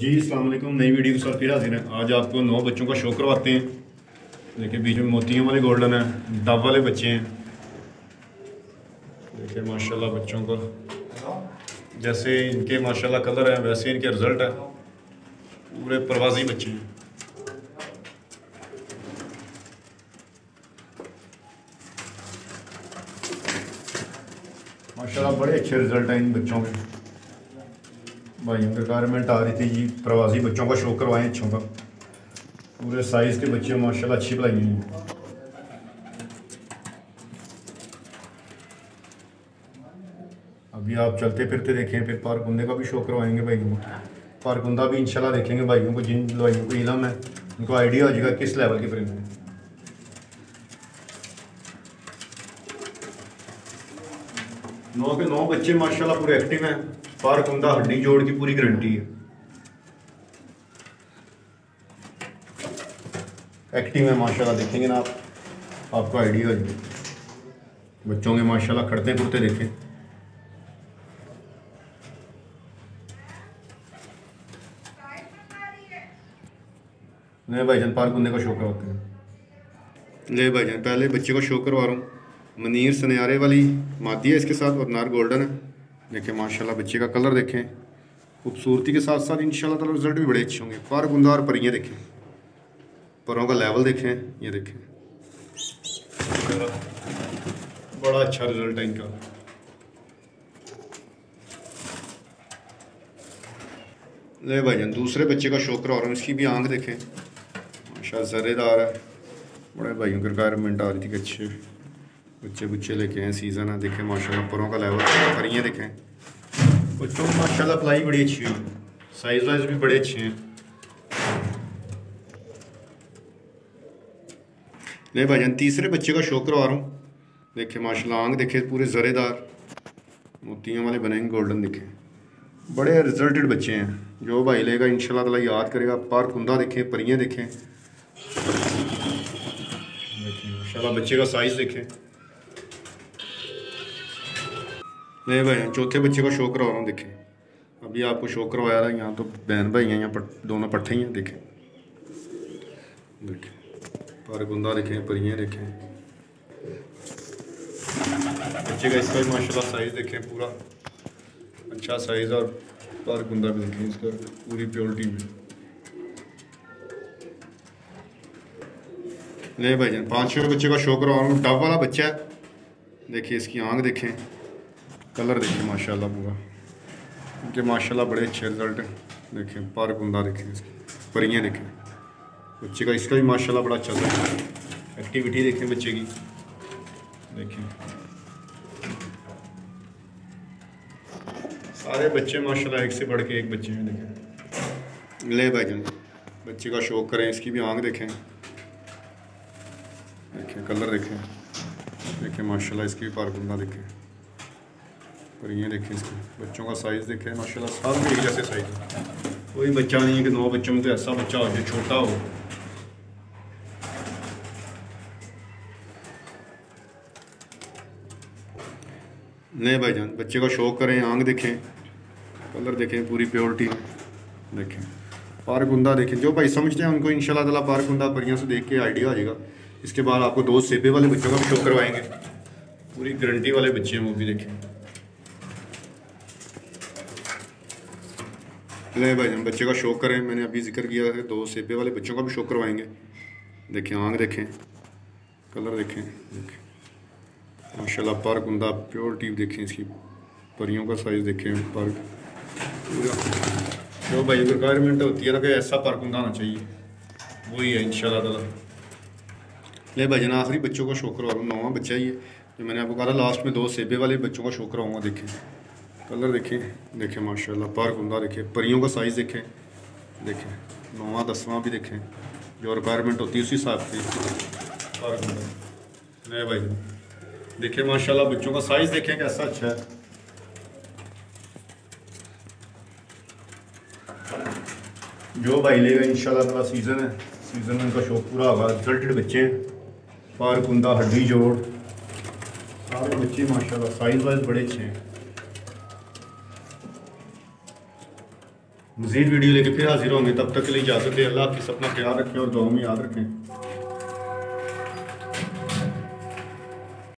जी अलकुम नई वीडियो के साथ फिर हाजिर हैं। आज आपको नौ बच्चों का शो करवाते हैं। देखिए, बीच में मोतियों वाले गोल्डन है डब वाले बच्चे हैं। देखिए, माशाल्लाह बच्चों को। जैसे इनके माशाल्लाह कलर हैं, वैसे इनके रिज़ल्ट है। पूरे प्रवासी बच्चे हैं। माशाल्लाह बड़े अच्छे रिज़ल्ट हैं इन बच्चों के। भाइयों के गारमेंट आ रही थी जी प्रवासी बच्चों का शो करवाएँ अच्छों का पूरे साइज़ के बच्चे माशाल्लाह अच्छी पलाई हैं अभी आप चलते फिरते देखें फिर पारकुंदे का भी शो करवाएँगे भाइयों को पारकुंदा भी इंशाल्लाह देखेंगे भाइयों को जिन भाइयों को इलम है उनको आइडिया हो जाएगा किस लेवल के परिंदे हैं नौ के नौ बच्चे माशाल्लाह पूरे एक्टिव हैं पारकुंदा हड्डी जोड़ की पूरी गारंटी है। एक्टिव है, माशाल्लाह, देखेंगे ना आप। आपको आइडिया हो। जाएगा बच्चों के माशाल्लाह, खड़ते खुड़ते देखें। ले भाईजान पार्क बुंदे का शो करवाते हैं। ले भाईजान पहले बच्चे को शो करवा रहा हूँ। मनीर सनियारे वाली मादी है इसके साथ, और नार गोल्डन है। देखें माशाल्लाह, बच्चे का कलर देखें। खूबसूरती के साथ साथ इंशाल्लाह ताला रिज़ल्ट भी बड़े अच्छे होंगे। पार बुंदा और परियाँ देखें। परों का लेवल देखें, ये देखें। बड़ा अच्छा रिज़ल्ट है इनका। ले भाईजान दूसरे बच्चे का शो करवा रहा हूँ इसकी भी आँख देखें। माशा जरेदार है। बड़े भाइयों की रिक्वायरमेंट आ रही थी अच्छे। बच्चे बुच्चे लेके आए सीज़न है, देखें माशाल्लाह, परों का लेवल फरियाँ देखें बच्चों की माशाल्लाह पलाई बड़ी अच्छी हुई साइज़ वाइज भी बड़े अच्छे हैं। ले भाईजान, तीसरे बच्चे का शो करवा रहा हूँ। देखे, माशाल्लाह आँख देखे, पूरे ज़रेदार। मोतियों वाले बनेंगे गोल्डन दिखे बड़े रिजल्टेड बच्चे हैं। जो भाई लेगा, इंशाल्लाह ताला याद करेगा। पार खुंदा देखें, परियाँ देखें माशाल्लाह, बच्चे का साइज़ देखें नहीं भाई चौथे बच्चे का शो करवा रहा हूँ देखें। अभी आपको शो करवाया था यहाँ तो बहन भाई हैं यहाँ पट, दोनों पट्टे ही हैं देखें। देखें। पर गुंदा देखें परियाँ देखें। बच्चे का इसका भी माशाल्लाह साइज़ देखें पूरा अच्छा साइज़ और पर गुंदा भी देखें इसका पूरी प्योरिटी में ले पाँच पाँचवें बच्चे का शो करवा रहा हूँ टफ वाला बच्चा है। देखिए इसकी आँख देखें। कलर देखिए, माशाल्लाह पूरा। इनके माशाल्लाह बड़े अच्छे रिज़ल्ट देखें पर गुंदा देखें परियाँ देखें बच्चे का, इसका भी माशाल्लाह बड़ा अच्छा है। एक्टिविटी देखें बच्चे की। देखें सारे बच्चे माशाल्लाह एक से बढ़ के एक बच्चे हैं देखें ले भाईजान बच्चे का शौक करें, इसकी भी आँख देखें। देखें कलर देखें। देखें माशाल्लाह इसकी भी पारकुंदा देखें। और ये देखें इसके, बच्चों का साइज़ देखें, माशाल्लाह सब एक जैसे साइज़ कोई बच्चा नहीं है कि नौ बच्चों में तो ऐसा बच्चा हो जो छोटा हो। नहीं भाईजान बच्चे का शौक करें आँख देखें, कलर देखें, पूरी प्योरिटी देखें। पार गुंदा देखें, जो भाई समझते हैं उनको, इंशाल्लाह ताला पार गुंदा परियाँ से देख के आइडिया आ जाएगा। इसके बाद आपको दो सेबे वाले बच्चों का भी शो करवाएँगे। पूरी गारंटी वाले बच्चे हैं वो भी देखें। ले भाई बच्चे का शो करें। मैंने अभी ज़िक्र किया है, दो सेबे वाले बच्चों का भी शौक करवाएँगे। देखें, आँख देखें, कलर देखें देखें। माशाल्लाह पर गुंदा प्योर टीप देखें इसकी। परियों का साइज़ देखें, पार्क। पूरा। जो भाई रिक्वायरमेंट होती है ना कि ऐसा पर गुंदा आना चाहिए। वही है इन ताला। ले भाईजान आखिरी बच्चों का शौक करवा रहा नौवा बच्चा ही है। जो मैंने आपको कहा था लास्ट में दो सेबे वाले बच्चों का शौक करवाऊँगा, देखें। कलर देखें देखें, माशाल्लाह पार गुंदा देखें, परियों का साइज़ देखें देखें, नौवा, दसवां भी देखें, जो रिक्वायरमेंट होती है उसी हिसाब से नहीं भाई, देखें, माशाल्लाह, बच्चों का साइज़ देखें, कैसा अच्छा है। जो भाई लेगा इंशाल्लाह सीज़न है। सीज़न में उनका शौक पूरा होगा रिजल्टेड बच्चे हैं। पार कुंदा हड्डी जोड़। सारे बच्चे, माशाल्लाह साइज़ वाइज बड़े अच्छे हैं। मज़ीद वीडियो लेके फिर हाजिर होंगे। तब तक के लिए इजाज़त है अल्लाह आपकी सपना ख्याल रखें और दुआ में याद रखें।